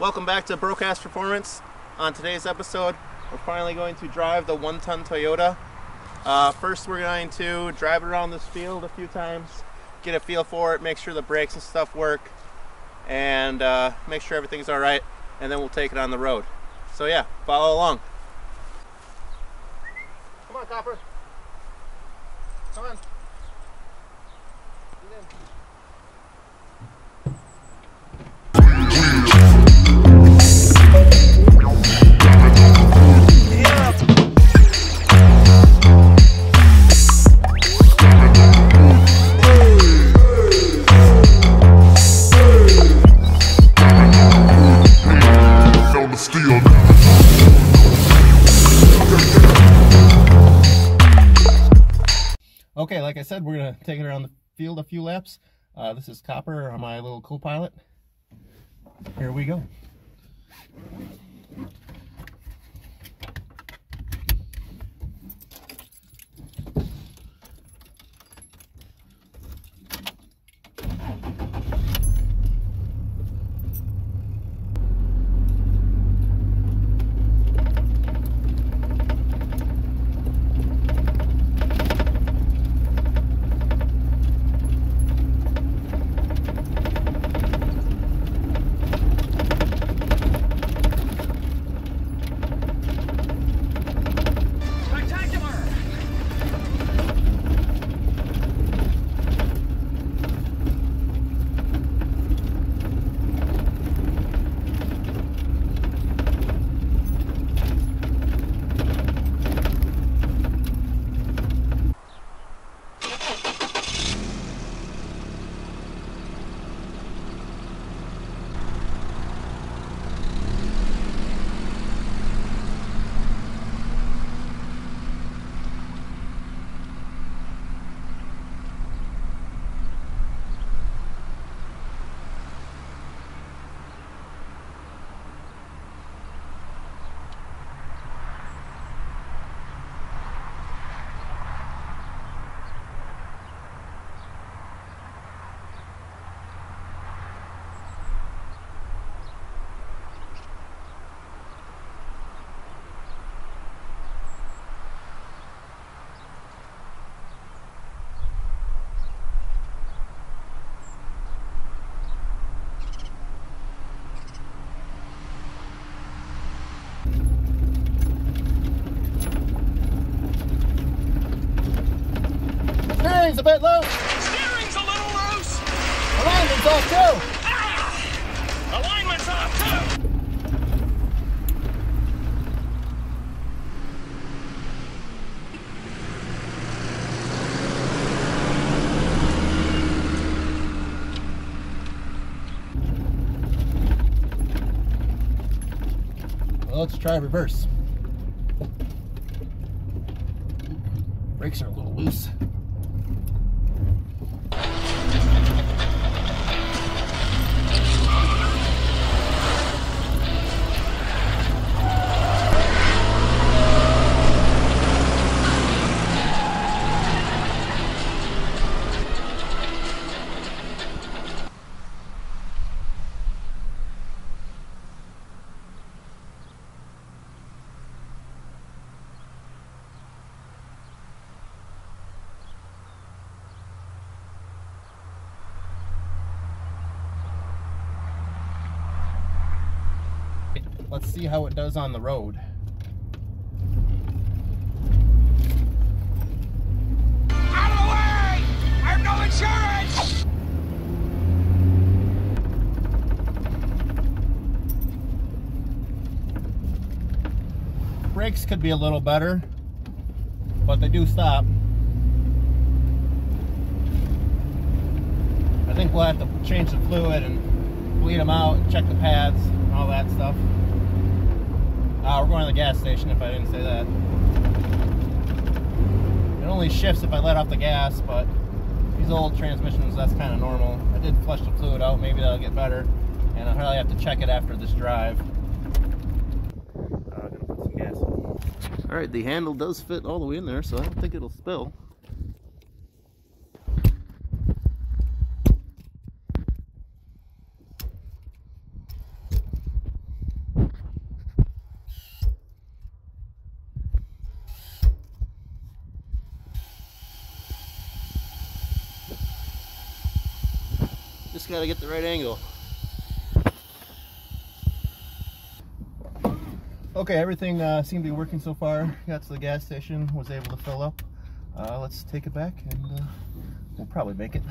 Welcome back to Brocast Performance. On today's episode, we're finally going to drive the one-ton Toyota. Uh, first, we're going to drive around this field a few times, get a feel for it, make sure the brakes and stuff work, and uh, make sure everything's all right, and then we'll take it on the road. So yeah, follow along. Come on, Copper. Come on. Like I said, we're gonna take it around the field a few laps. Uh, this is Copper, my little co-pilot. Here we go. Bit low. Steering's a little loose! Alignment's off too. Ah! Alignment's off too! Let's try reverse. Brakes are a little loose. Let's see how it does on the road. Out of the way! I have no insurance! Brakes could be a little better, but they do stop. I think we'll have to change the fluid and bleed them out and check the pads and all that stuff. Uh, we're going to the gas station if I didn't say that. It only shifts if I let off the gas, but these old transmissions, that's kind of normal. I did flush the fluid out, maybe that'll get better. And I'll probably have to check it after this drive. Uh, gonna put some gas in. All right, the handle does fit all the way in there, so I don't think it'll spill. Just gotta get the right angle. Okay, everything uh, seemed to be working so far. Got to the gas station, was able to fill up. Uh, let's take it back and uh, we'll probably make it.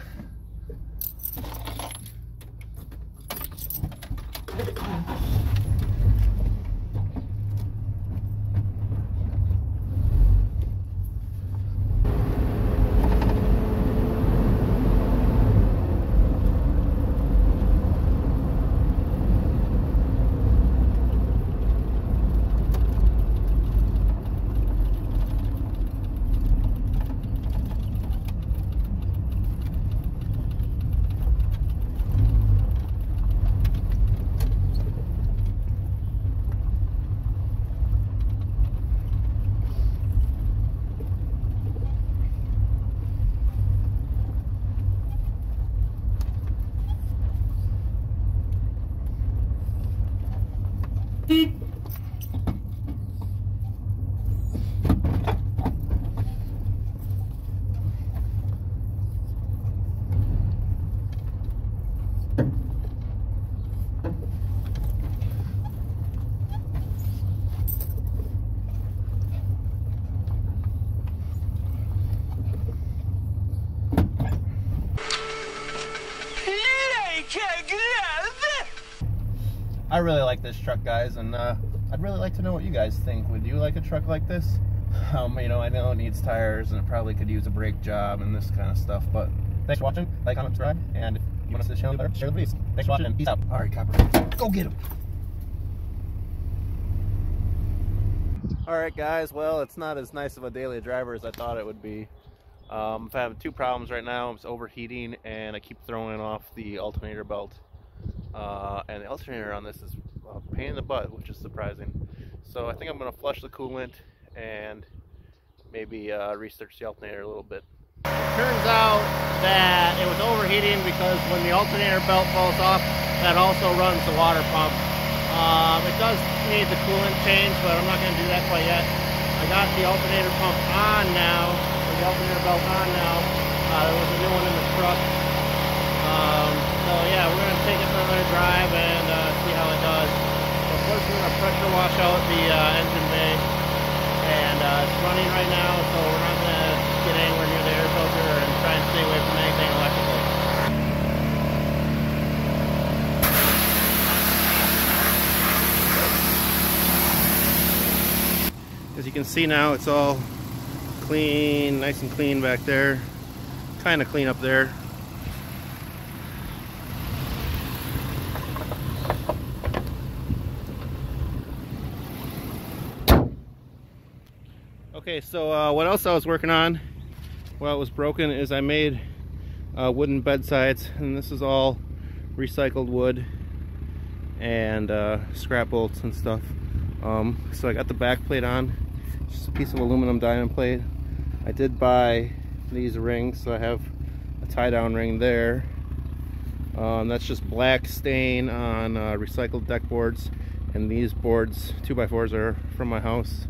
Beep. I really like this truck, guys, and uh, I'd really like to know what you guys think. Would you like a truck like this? Um, you know, I know it needs tires and it probably could use a brake job and this kind of stuff, but thanks for watching. Like, comment, subscribe, and if you want to see the channel better, share the videos. Thanks for watching, and peace out. All right, Copper, go get him. All right, guys, well, it's not as nice of a daily driver as I thought it would be. Um, I'm having two problems right now. It's overheating, and I keep throwing off the alternator belt. Uh, and the alternator on this is a pain in the butt, which is surprising. So I think I'm going to flush the coolant and maybe uh, research the alternator a little bit. Turns out that it was overheating because when the alternator belt falls off, that also runs the water pump. Um, it does need the coolant change, but I'm not going to do that quite yet. I got the alternator pump on now, the alternator belt on now. Uh, there was a new one in the truck. Um, so yeah, we're going to take it for another drive and uh, see how it does. So first we're going to pressure wash out the uh, engine bay. And uh, it's running right now, so we're not going to get anywhere near the air filter and try and stay away from anything electrical. As you can see now, it's all clean, nice and clean back there. Kind of clean up there. Okay, so uh, what else I was working on while it was broken is I made uh, wooden bedsides, and this is all recycled wood and uh, scrap bolts and stuff. Um, so I got the back plate on, just a piece of aluminum diamond plate. I did buy these rings, so I have a tie-down ring there. Um, that's just black stain on uh, recycled deck boards, and these boards, 2x4s, are from my house.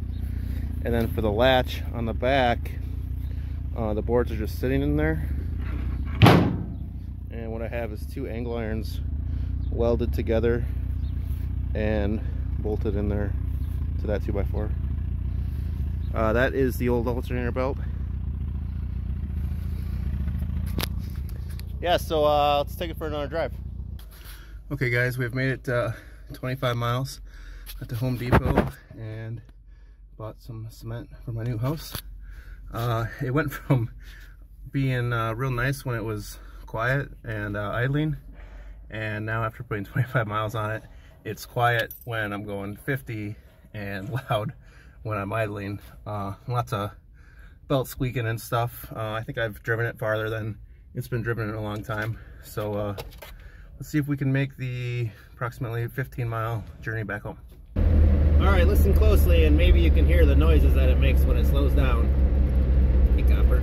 And then for the latch on the back, uh, the boards are just sitting in there. And what I have is two angle irons welded together and bolted in there to that 2x4. Uh, that is the old alternator belt. Yeah, so uh, let's take it for another drive. Okay guys, we've made it uh, 25 miles at the Home Depot and bought some cement for my new house. Uh, it went from being uh, real nice when it was quiet and uh, idling and now after putting 25 miles on it it's quiet when I'm going 50 and loud when I'm idling. Uh, lots of belt squeaking and stuff. Uh, I think I've driven it farther than it's been driven in a long time. So uh, let's see if we can make the approximately 15 mile journey back home. All right listen closely and maybe you can hear the noises that it makes when it slows down. Hey copper.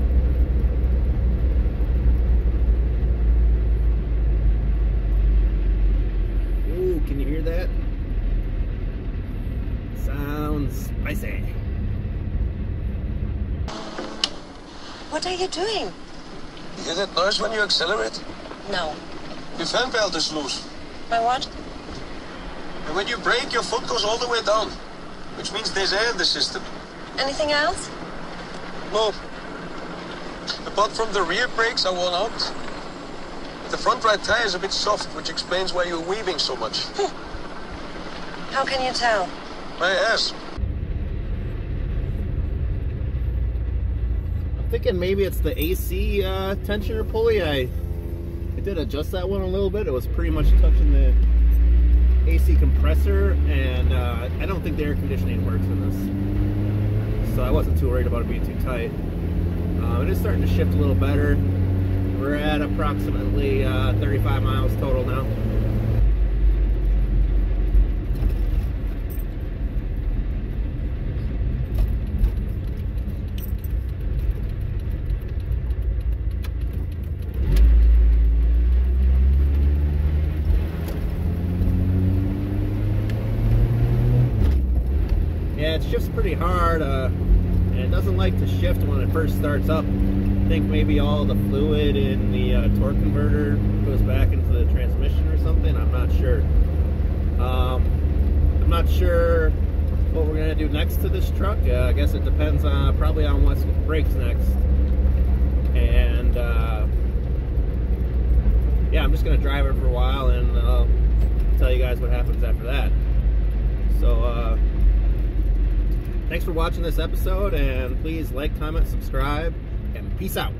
Ooh, can you hear that? Sounds spicy. What are you doing? You get that noise when you accelerate? No. Your fan belt is loose. My what? And when you brake, your foot goes all the way down. Which means there's air in the system. Anything else? No. Apart from the rear brakes are worn out. The front right tire is a bit soft, which explains why you're weaving so much. How can you tell? My ass. I'm thinking maybe it's the AC uh, tensioner pulley. I, I did adjust that one a little bit. It was pretty much touching the AC compressor, and uh, I don't think the air conditioning works in this. So I wasn't too worried about it being too tight. Uh, it is starting to shift a little better. We're at approximately uh, 35 miles total now. Yeah, it shifts pretty hard, uh, and it doesn't like to shift when it first starts up. I think maybe all the fluid in the uh, torque converter goes back into the transmission or something. I'm not sure. Um, I'm not sure what we're gonna do next to this truck. Uh, I guess it depends on probably on what breaks next. And uh, yeah, I'm just gonna drive it for a while and tell you guys what happens after that. So. Thanks for watching this episode, and please like, comment, subscribe, and peace out.